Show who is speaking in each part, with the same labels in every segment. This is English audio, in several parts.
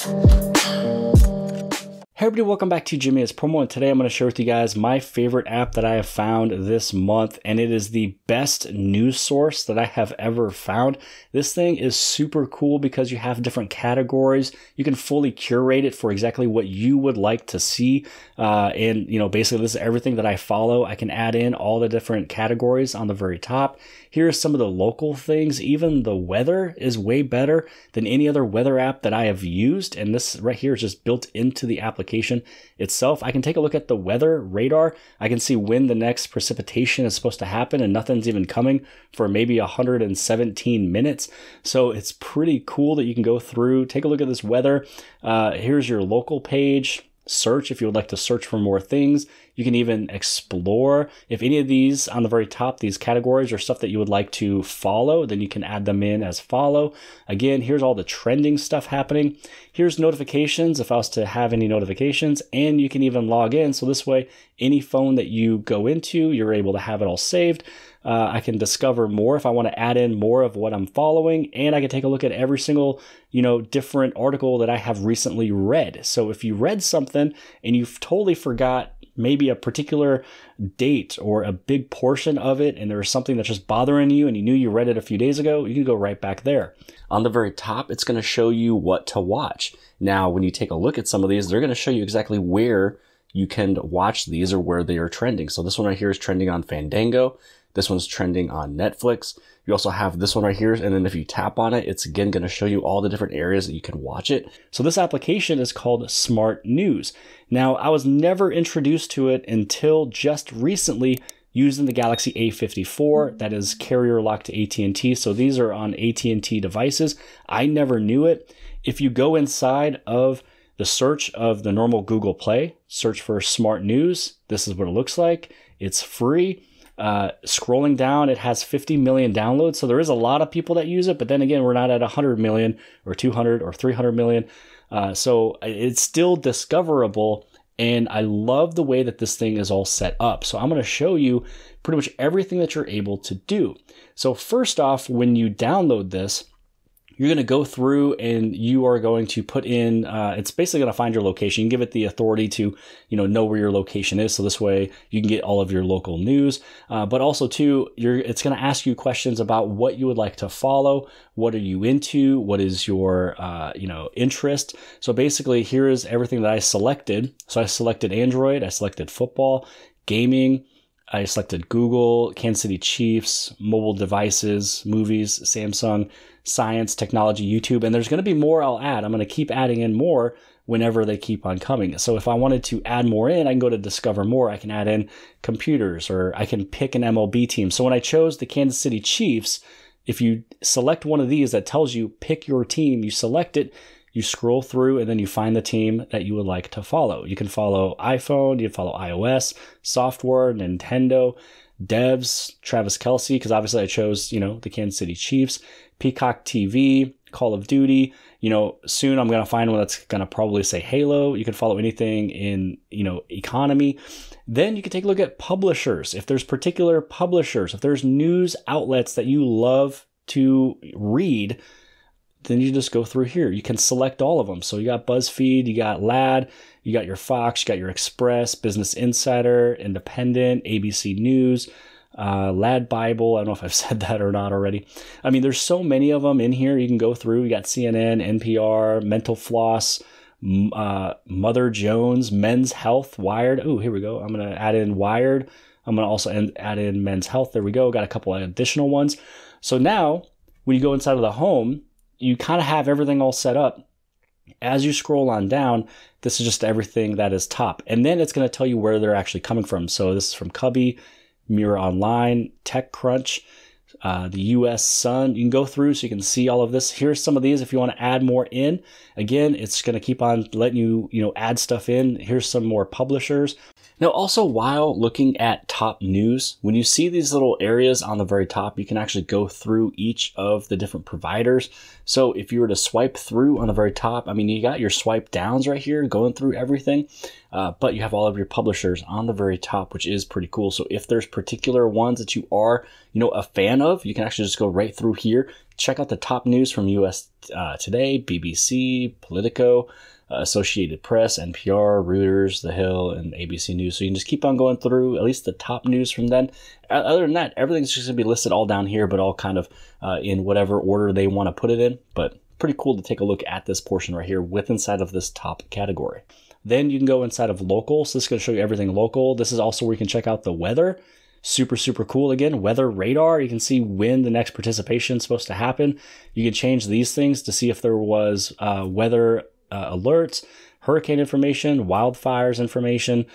Speaker 1: Thank you. Hey everybody, welcome back to Jimmy Promo, and today I'm going to share with you guys my favorite app that I have found this month, and it is the best news source that I have ever found. This thing is super cool because you have different categories. You can fully curate it for exactly what you would like to see, uh, and you know, basically this is everything that I follow. I can add in all the different categories on the very top. Here are some of the local things. Even the weather is way better than any other weather app that I have used, and this right here is just built into the application application itself. I can take a look at the weather radar. I can see when the next precipitation is supposed to happen, and nothing's even coming for maybe 117 minutes. So it's pretty cool that you can go through, take a look at this weather. Uh, here's your local page search if you would like to search for more things. You can even explore. If any of these on the very top, these categories are stuff that you would like to follow, then you can add them in as follow. Again, here's all the trending stuff happening. Here's notifications if I was to have any notifications, and you can even log in. So this way, any phone that you go into, you're able to have it all saved. Uh, I can discover more if I want to add in more of what I'm following, and I can take a look at every single, you know, different article that I have recently read. So if you read something and you've totally forgot maybe a particular date or a big portion of it, and there's something that's just bothering you and you knew you read it a few days ago, you can go right back there. On the very top, it's going to show you what to watch. Now, when you take a look at some of these, they're going to show you exactly where you can watch these or where they are trending. So this one right here is trending on Fandango. This one's trending on Netflix. You also have this one right here. And then if you tap on it, it's again going to show you all the different areas that you can watch it. So this application is called SmartNews. Now, I was never introduced to it until just recently using the Galaxy A54 that is carrier locked to AT&T. So these are on AT&T devices. I never knew it. If you go inside of the search of the normal Google Play, search for SmartNews, this is what it looks like. It's free. Uh, scrolling down, it has 50 million downloads. So there is a lot of people that use it, but then again, we're not at 100 million or 200 or 300 million. Uh, so it's still discoverable. And I love the way that this thing is all set up. So I'm going to show you pretty much everything that you're able to do. So first off, when you download this, you're going to go through and you are going to put in uh, it's basically going to find your location. You give it the authority to you know know where your location is. So this way you can get all of your local news. Uh, but also too you're it's going to ask you questions about what you would like to follow. What are you into? What is your uh, you know interest? So basically here is everything that i selected. So i selected android i selected football gaming I selected Google, Kansas City Chiefs, mobile devices, movies, Samsung, science, technology, YouTube, and there's going to be more I'll add. I'm going to keep adding in more whenever they keep on coming. So if I wanted to add more in, I can go to discover more. I can add in computers or I can pick an MLB team. So when I chose the Kansas City Chiefs, if you select one of these that tells you pick your team, you select it, you scroll through and then you find the team that you would like to follow. You can follow iPhone, you can follow iOS, software, Nintendo, devs, Travis Kelce, because obviously I chose, you know, the Kansas City Chiefs, Peacock TV, Call of Duty. You know, soon I'm going to find one that's going to probably say Halo. You can follow anything in, you know, economy. Then you can take a look at publishers. If there's particular publishers, if there's news outlets that you love to read, then you just go through here. You can select all of them. So you got BuzzFeed, you got LAD, you got your Fox, you got your Express, Business Insider, Independent, ABC News, uh, LADbible. I don't know if I've said that or not already. I mean, there's so many of them in here you can go through. You got CNN, NPR, Mental Floss, uh, Mother Jones, Men's Health, Wired. Oh, here we go. I'm going to add in Wired. I'm going to also add in Men's Health. There we go. Got a couple of additional ones. So now, when you go inside of the home, you kind of have everything all set up. As you scroll on down, this is just everything that is top. And then it's going to tell you where they're actually coming from. So this is from Cubby, Mirror Online, TechCrunch, uh, the US Sun. You can go through so you can see all of this. Here's some of these if you want to add more in. Again, it's going to keep on letting you, you know, add stuff in. Here's some more publishers. Now, also while looking at top news, when you see these little areas on the very top, you can actually go through each of the different providers. So if you were to swipe through on the very top, I mean, you got your swipe downs right here going through everything. Uh, but you have all of your publishers on the very top, which is pretty cool. So if there's particular ones that you are, you know, a fan of, you can actually just go right through here, check out the top news from U.S. Uh, Today, BBC, Politico, uh, Associated Press, NPR, Reuters, The Hill, and ABC News. So you can just keep on going through at least the top news from then. Other than that, everything's just going to be listed all down here, but all kind of uh, in whatever order they want to put it in. But pretty cool to take a look at this portion right here with inside of this top category. Then you can go inside of local. So this is going to show you everything local. This is also where you can check out the weather. Super, super cool. Again, weather radar. You can see when the next participation is supposed to happen. You can change these things to see if there was uh, weather uh, alerts, hurricane information, wildfires information.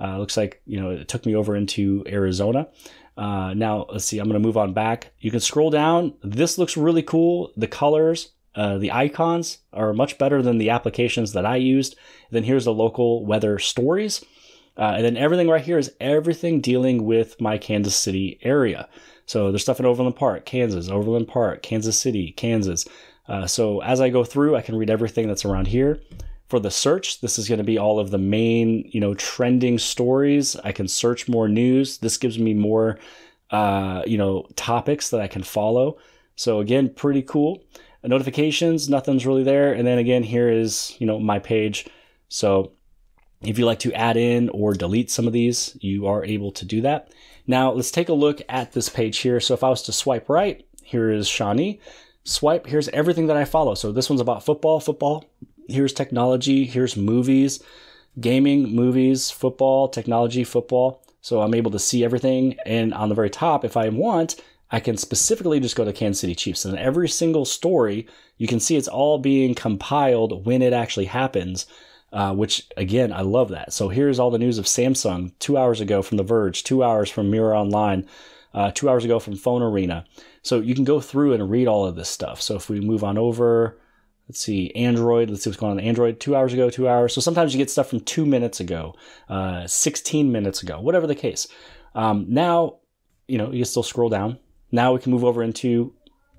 Speaker 1: Uh, looks like, you know, it took me over into Arizona. Uh, now, let's see, I'm going to move on back. You can scroll down. This looks really cool. The colors, uh, the icons are much better than the applications that I used. Then here's the local weather stories. Uh, and then everything right here is everything dealing with my Kansas City area. So there's stuff in Overland Park, Kansas, Overland Park, Kansas City, Kansas. Uh, so as I go through, I can read everything that's around here. For the search, this is going to be all of the main, you know, trending stories. I can search more news. This gives me more, uh, you know, topics that I can follow. So again, pretty cool notifications, nothing's really there. And then again, here is, you know, my page. So if you like to add in or delete some of these, you are able to do that. Now let's take a look at this page here. So if I was to swipe right, here is Shawnee. Swipe, here's everything that I follow. So this one's about football, football. Here's technology, here's movies, gaming, movies, football, technology, football. So I'm able to see everything. And on the very top, if I want, I can specifically just go to Kansas City Chiefs. And every single story, you can see it's all being compiled when it actually happens, uh, which again, I love that. So here's all the news of Samsung two hours ago from The Verge, two hours from Mirror Online, uh, two hours ago from Phone Arena. So you can go through and read all of this stuff. So if we move on over, let's see, Android, let's see what's going on Android, two hours ago, two hours. So sometimes you get stuff from two minutes ago, uh, 16 minutes ago, whatever the case. Um, now, you know, you can still scroll down now we can move over into,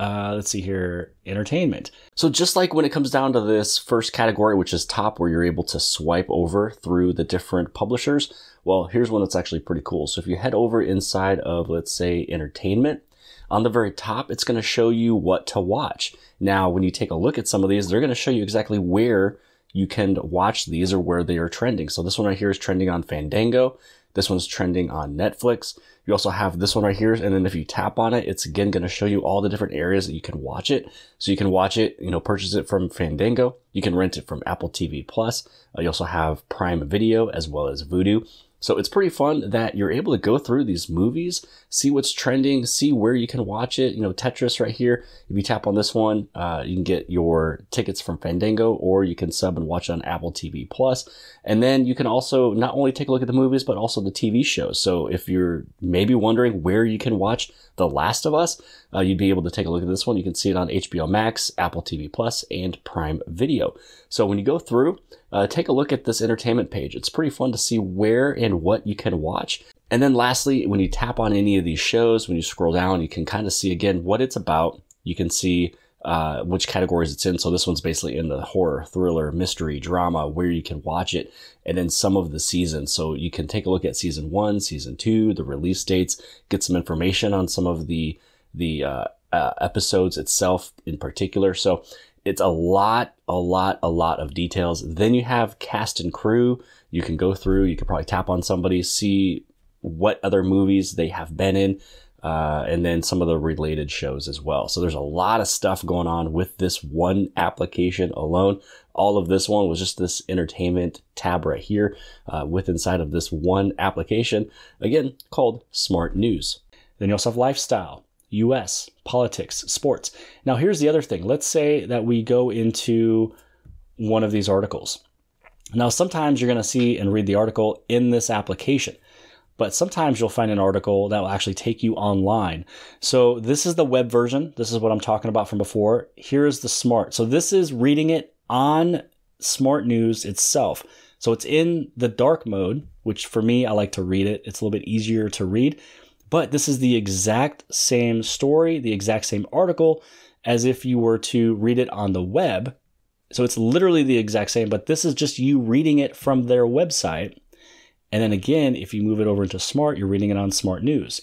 Speaker 1: uh, let's see here, entertainment. So just like when it comes down to this first category, which is top, where you're able to swipe over through the different publishers, well, here's one that's actually pretty cool. So if you head over inside of, let's say, entertainment, on the very top, it's going to show you what to watch. Now, when you take a look at some of these, they're going to show you exactly where you can watch these or where they are trending. So this one right here is trending on Fandango. This one's trending on Netflix. You also have this one right here. And then if you tap on it, it's again going to show you all the different areas that you can watch it. So you can watch it, you know, purchase it from Fandango. You can rent it from Apple TV Plus. Uh, you also have Prime Video as well as Vudu. So it's pretty fun that you're able to go through these movies, see what's trending, see where you can watch it. You know, Tetris right here. If you tap on this one, uh, you can get your tickets from Fandango, or you can sub and watch it on Apple TV Plus. And then you can also not only take a look at the movies, but also the TV shows. So if you're maybe wondering where you can watch The Last of Us, uh, you'd be able to take a look at this one. You can see it on HBO Max, Apple TV Plus, and Prime Video. So when you go through, uh, take a look at this entertainment page. It's pretty fun to see where and what you can watch. And then lastly, when you tap on any of these shows, when you scroll down, you can kind of see again what it's about. You can see uh, which categories it's in. So this one's basically in the horror, thriller, mystery, drama, where you can watch it, and then some of the seasons. So you can take a look at season one, season two, the release dates, get some information on some of the the uh, uh, episodes itself in particular. So it's a lot, a lot, a lot of details. Then you have cast and crew. You can go through, you can probably tap on somebody, see what other movies they have been in, uh, and then some of the related shows as well. So there's a lot of stuff going on with this one application alone. All of this one was just this entertainment tab right here uh, with inside of this one application, again, called SmartNews. Then you also have lifestyle. US, politics, sports. Now, here's the other thing. Let's say that we go into one of these articles. Now, sometimes you're going to see and read the article in this application, but sometimes you'll find an article that will actually take you online. So, this is the web version. This is what I'm talking about from before. Here's the smart. So, this is reading it on SmartNews itself. So, it's in the dark mode, which for me, I like to read it. It's a little bit easier to read. But this is the exact same story, the exact same article as if you were to read it on the web, So it's literally the exact same, but this is just you reading it from their website. And then again, if you move it over into Smart, you're reading it on SmartNews.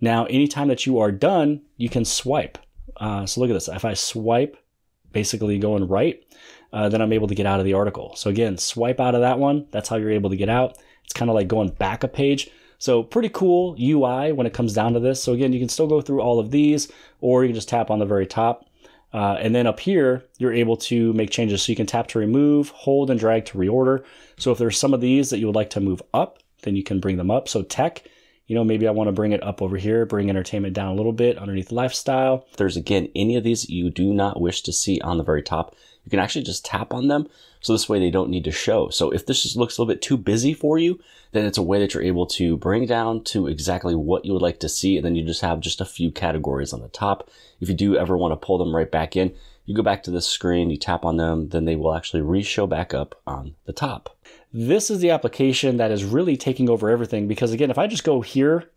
Speaker 1: Now, anytime that you are done, you can swipe. Uh, so look at this. If I swipe, basically going right, uh, then I'm able to get out of the article. So again, swipe out of that one. That's how you're able to get out. It's kind of like going back a page. So pretty cool UI when it comes down to this. So again, you can still go through all of these, or you can just tap on the very top. Uh, and then up here, you're able to make changes. So you can tap to remove, hold and drag to reorder. So if there's some of these that you would like to move up, then you can bring them up. So tech, you know, maybe I want to bring it up over here, bring entertainment down a little bit underneath lifestyle. If there's again any of these you do not wish to see on the very top, you can actually just tap on them. So this way they don't need to show. So if this just looks a little bit too busy for you, then it's a way that you're able to bring down to exactly what you would like to see. And then you just have just a few categories on the top. If you do ever want to pull them right back in, you go back to this screen, you tap on them, then they will actually re-show back up on the top. This is the application that is really taking over everything because again, if I just go here,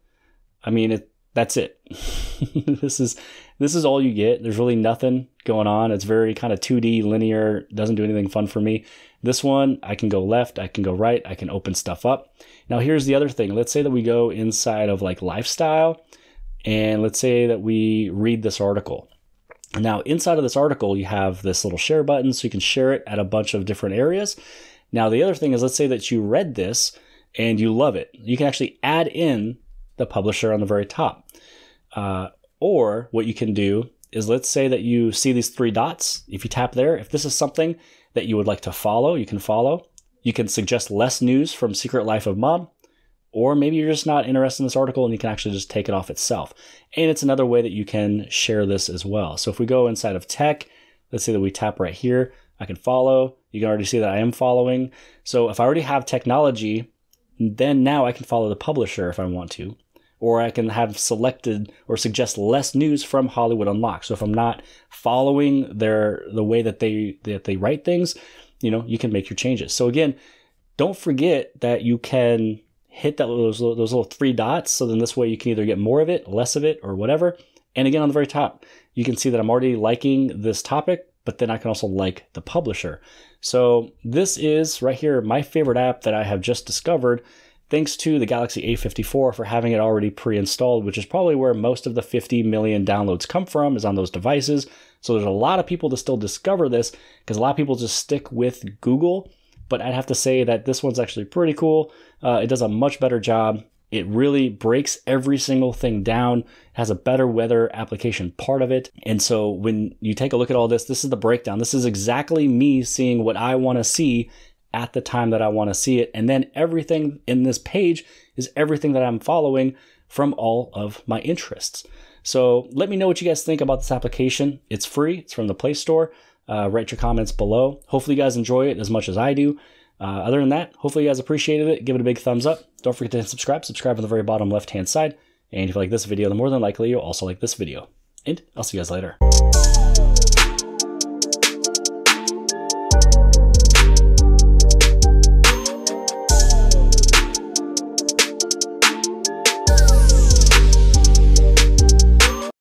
Speaker 1: I mean, it, that's it. this is this is all you get. There's really nothing going on. It's very kind of 2D linear, doesn't do anything fun for me. This one, I can go left, I can go right, I can open stuff up. Now here's the other thing. Let's say that we go inside of like lifestyle and let's say that we read this article. Now inside of this article, you have this little share button so you can share it at a bunch of different areas. Now the other thing is let's say that you read this and you love it. You can actually add in the publisher on the very top. Uh, or what you can do is let's say that you see these three dots. If you tap there, if this is something that you would like to follow, you can follow. You can suggest less news from Secret Life of Mom, or maybe you're just not interested in this article and you can actually just take it off itself. And it's another way that you can share this as well. So if we go inside of tech, let's say that we tap right here, I can follow. You can already see that I am following. So if I already have technology, then now I can follow the publisher if I want to or I can have selected or suggest less news from Hollywood Unlocked. So if I'm not following their the way that they that they write things, you know, you can make your changes. So again, don't forget that you can hit that those, those little three dots. So then this way you can either get more of it, less of it, or whatever. And again, on the very top, you can see that I'm already liking this topic, but then I can also like the publisher. So this is right here my favorite app that I have just discovered thanks to the Galaxy A54 for having it already pre-installed, which is probably where most of the 50 million downloads come from, is on those devices. So there's a lot of people to still discover this because a lot of people just stick with Google. But I'd have to say that this one's actually pretty cool. Uh, it does a much better job. It really breaks every single thing down, has a better weather application part of it. And so when you take a look at all this, this is the breakdown. This is exactly me seeing what I want to see at the time that I want to see it. And then everything in this page is everything that I'm following from all of my interests. So let me know what you guys think about this application. It's free, it's from the Play Store. Uh, write your comments below. Hopefully, you guys enjoy it as much as I do. Uh, other than that, hopefully, you guys appreciated it. Give it a big thumbs up. Don't forget to subscribe. Subscribe on the very bottom left hand side. And if you like this video, then more than likely you'll also like this video. And I'll see you guys later.